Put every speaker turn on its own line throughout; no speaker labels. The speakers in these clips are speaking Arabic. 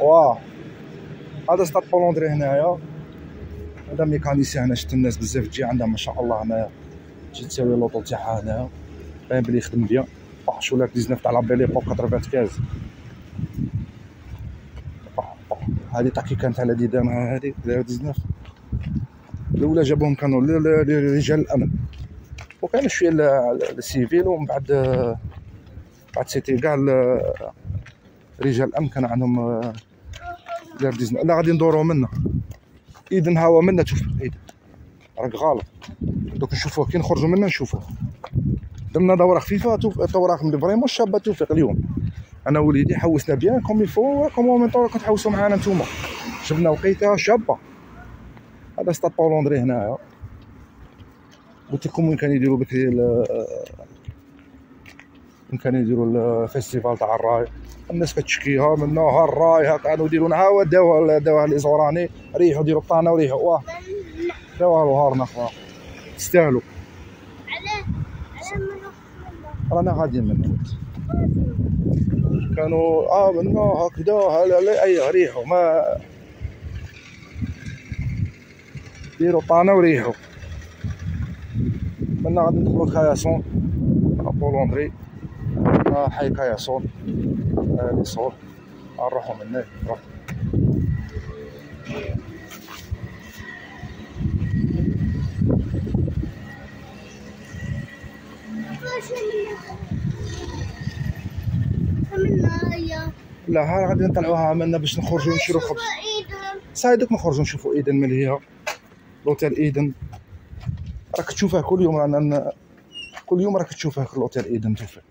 واه هذا ستاد بولوندري هنايا هذا ميكانيسي هنا شفت الناس بزاف تجي عندها ما شاء الله هنايا تجي تساوي لوطو تاعها هنايا باين بلي يخدم بيان شو لك 19 تاع لا بيل ايبوك 95 هذه تاكي كانت على ديدانها هذه 19 الاولى جابوهم كانوا رجال الامن وكان شوية السيفيل ومن بعد بعد سيتي كاع رجال الامن كان عندهم دار ديزنا لا غادي ندورو منا إذن هاو منا تشوف. إذن. راك غلط. دوك نشوفوه. كي نخرجوا منا نشوفوه. درنا دوره خفيفة دوره فريمون شابة توفيق اليوم. أنا وليدي حوسنا بيان كوم يفو كوم ميم طون كتحوسوا معانا نتوما. شفنا وقيته شابة. هذا ستاد بولوندري هنايا. قلت لكم وين كانوا يديروا بكري كانوا يديروا الفيستيفال تاع الراي. الناس كتشكيها منا ها الراي ها كانوا يديرون ها داوها داوها ليزوراني ريحوا ديروا الطانه وريحوا. واه. داوها الوهارنا خويا تستاهلوا. رانا غاديين من كانوا آه منا هكذا هلا أي ريحوا ما ديروا طانه وريحوا. منا غادي ندخلو لكاياسون بولوندري حي كاياسون لي صور نروحو من هنا نروح لا ها غادي نطلعوها منا باش نخرجو نشرو خبز. سايدك نخرجو نشوفو إيدن من هي. لوتيل إيدن. راك تشوفه كل يوم رانا كل يوم راك تشوفه في لوتيل إيدن توفيق.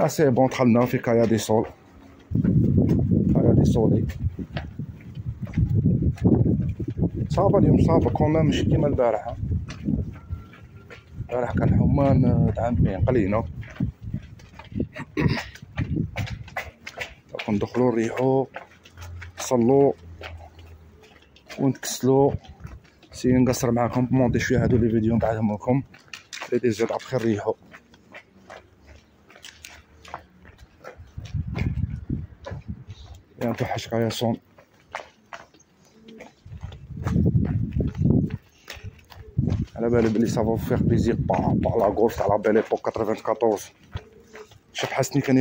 آه سي بون دخلنا في كايا دي سول كايا دي سولي صعبة اليوم صعبة كومام ماشي كيما البارحة البارح كان حمان تعامين قلينا ندخلو نريحو نصلو ونتكسلو سي نقصر معاكم بمونتي شوية هادو لي فيديو نبعثهم لكم لي ديزيد ابخي نريحو توحشك يا صون على بالي بلي سافو فيغ بليزير با با لا غولف تاع لا بيل ايبوك 94 شوف حسني كان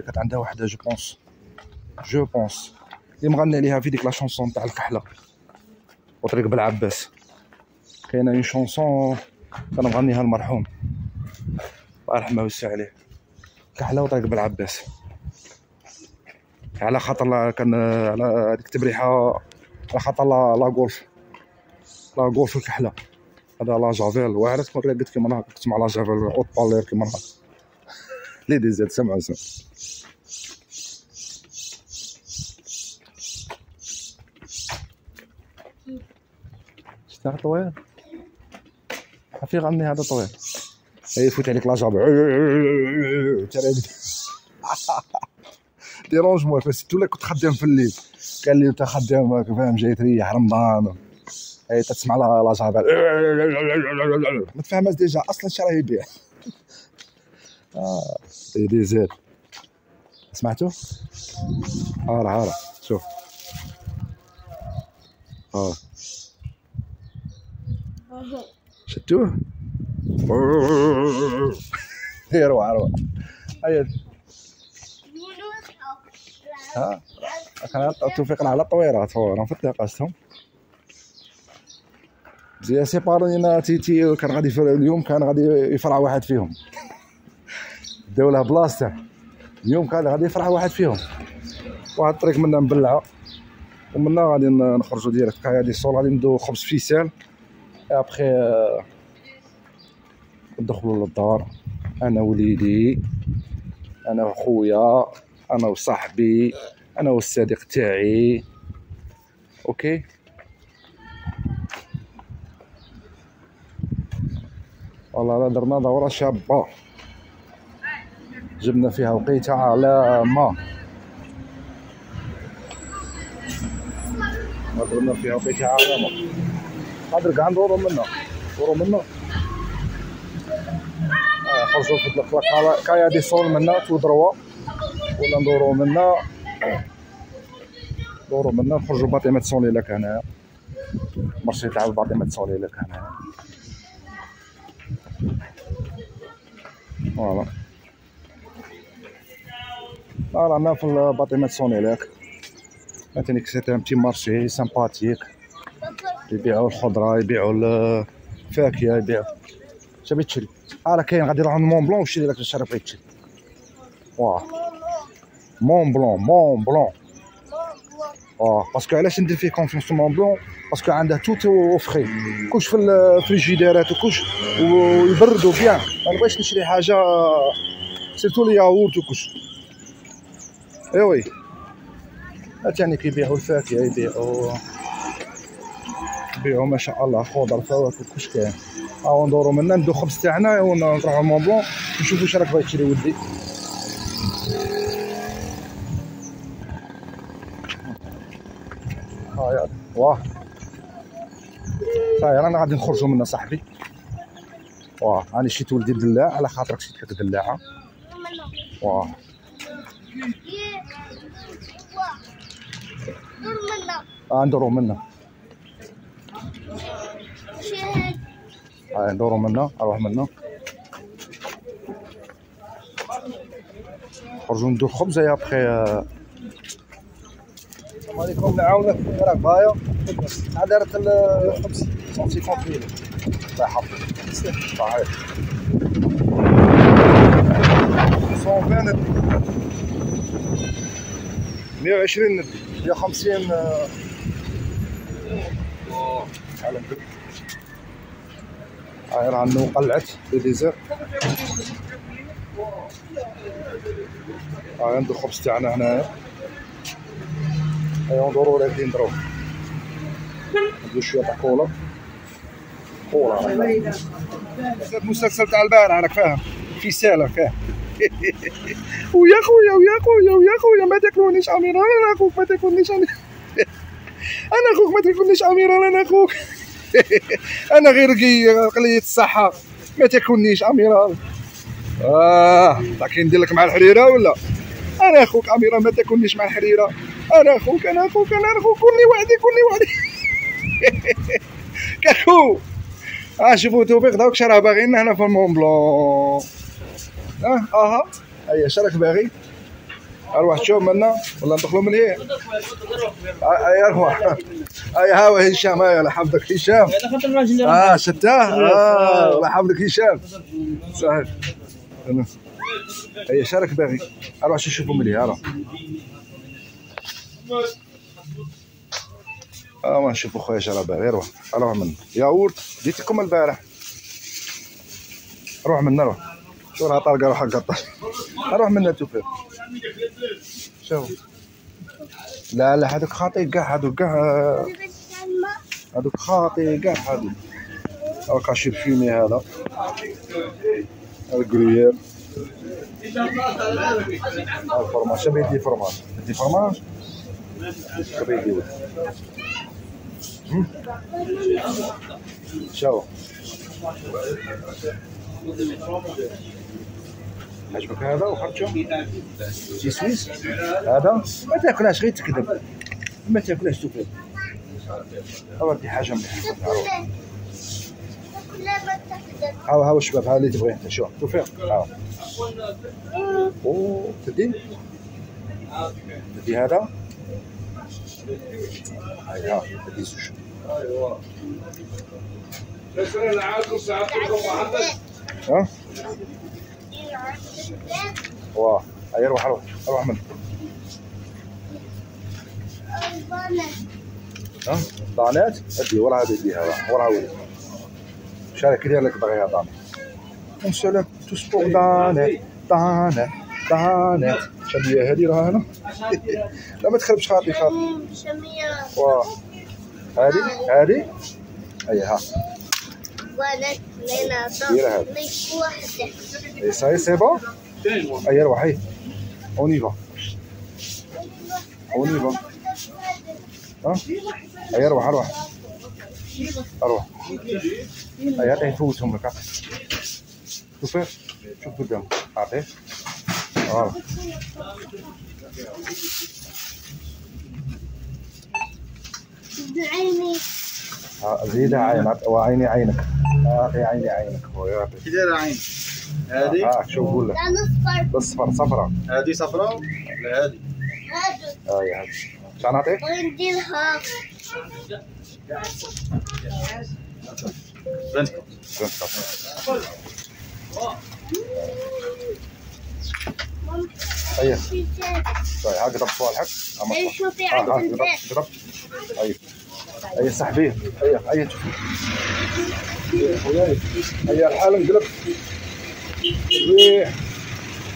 كانت عندها وحدة جو بونس جو بونس اللي مغني عليها في ديك لا شونسون تاع الكحلة. وطريق بالعباس. كاينة اون شونسون كان مغنيها المرحوم. الله يرحمه ويوسع عليه. كحلة وطريق بالعباس. على خاطر كان على هذيك التبريحه على خاطر لا غولف لا غولف الكحله هذا لا جافيل واعره تكون قلت كيما راك كنت مع لا جافيل اوت بالير كيما راك لي دي زيد سمع سمع شتا طويل في غني هذا طويل يفوت عليك لا جافيل ديرونج موا فاش ولا كنت خدام في الليل. قال لي أنت خدام فاهم جاي تريح رمضان. أي تسمع لا لا جابر. ما تفهمش ديجا أصلا شي راه يبيع. آه دي زيد سمعتو؟ هارا هارا شوف. آه. شتوه روح روح هيا ها كان توفيق على الطويرات فورا في قاستهم زي سيبارونينا تيتي كان غادي اليوم كان غادي يفرع واحد فيهم. داو له بلاصته اليوم كان غادي يفرح واحد فيهم. واحد الطريق منا مبلعة. ومنا غادي نخرجوا ديريكت. غادي الصول غادي ندو خبز فيسال أبخي ندخلوا للدار. أنا وليدي. أنا وخويا. أنا وصاحبي أنا والصديق تاعي. OK؟ والله درنا دورة شابة. جبنا فيها وقيته على ما درنا فيها وقيته على ما قادر كاع ندورو منها؟ ندورو منها؟ خرجوا في كايا دي منا تو دروا ولا ندورو منا. ندورو منا نخرجو باطيمات سونليلاك هنايا. مرشي تاع باطيمات سونليلاك هنايا. فوالا. رانا في باطيمات سونيلاك مثلا سيت ان بتي مارشي سامباتيك يبيعوا الخضرة يبيعوا الفاكهة يبيعوا تبي تشري راه كاين غادي نروح مون بلون وشري الشراب بغيت تشري. واه مون بلون مون بلون آه باسكو علاش ندير فيه كونفيونس مون بلون باسكو عنده توت اوفخي كلش في الفريجيديرات وكلش ويبردوا بيان ما نبغيش نشري حاجة سيرتو لي ياغورت وكلش ايوي ثاني كيبيعوا الفاكهه يبيعوا يبيعوا ما شاء الله خضر فواكه كلش كاين هاو ندورو منا ندو خبز تاعنا ونروحو مون بلون نشوفو واش راك باغي تشري ولدي هايا واه. هاي رانا غادي نخرجو منا صاحبي. واه راني شيت ولدي الدلاع على خاطرك شيت هاد الدلاعه واه. آه ندورو منا هاي ندورو منا أروح منا نخرجو ندو خبز يا بخي السلام عليكم نعاونك راك بايا دارت الخبز. 150 كيلو. الله يحفظك. صحيح. 120 120 ندي؟ 150 على هاي راه عندنا قلعت. لي ديزير هاي عنده الخبز تاعنا هنايا. هاي ندورو ولا نديرو ندير شوية تاع كولا. كولا المسلسل تاع البارح راك فاهم. في سالة فاهم. ويا خويا ويا خويا ويا خويا ما تاكلونيش امير أنا أخوك ما تاكلونيش امير أنا أخوك ما تاكلنيش امير أنا أخوك. أنا غير قلية الصحة. ما تاكلنيش امير آه لكن ندير لك مع الحريرة ولا؟ أنا أخوك أميرة ما تاكلنيش مع الحريرة. أنا أخوك أنا أخوك أنا أخوك كوني وحدي كوني وحدي كاكو آه شوفوا توفيق داك شراه باغيين هنا في المون بلون. آه آها. هيا اش راك باغي. أروح تشوف منا. ولا ندخلوا من هي؟ اي أروح اي ها هشام. هاي الله يحفظك هشام. آه شتاه آه الله يحفظك هشام. صحيح هيا راك باغي. أروح نشوفوا من أروح آه ما نشوفوا خويا اش راه باغي روح روح من ياورت ديتكم البارح. روح منا روح. شو راه طالقة روح قطع. روح منا توفيق شوف. لا لا هذوك خاطي كاع هذوك كاع هذوك خاطي كاع هذوك. هاكا كاشير فيمي هذا. الكريير الفرماج شبه يدي فرماج يدي فرماج يدي شو عجبك هذا وخرجو شي سويس؟ هذا؟ ما تاكلهاش غير تكذب ما تاكلهاش تاكل اودي حاجة مليحه هاو هاو الشباب ها اللي تبغيه أنت. شوف توفيق. هاو. أوه تدي؟ تدي هذا؟ هاي ها تدي سوشي ها واه هاي روح روح روح من ها ضانات ادي وراها بيديها وراها ولي شارك ديال لك باغيها ضانات اون سلام تو سبور ضانات ضانات ضانات شبيه هادي راه هنا لا ما تخربش خاطي خاطي واه هادي هادي هيا ها هذا. اي ساي سي بون هيا روح هيا اون يفا اون يفا ها هيا روح روح روح هيا عطيه يفوتهم لك شوف شوف قدام عطيه فوالا
عيني
ها زيدها عين عط- وعيني عينك اعطي عيني عينك خويا اعطي
كي داير عين هذه
ها شوف قول لك؟
لا نصفر.
بالصفر صفرة.
هذه صفراء ولا هذه
هادو
هاي هاي شحال نعطيك؟
ونديرها
بنتكم
هيا
في جد.
طيب ها ما
إيه،
تصوالح.
شوفي
ها
عند البيت
قرب هيا هيا سحبيه هيا هيا شوفي هيا خوياي هيا الحال انقلب.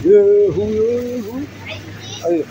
ياهو ياهو هيا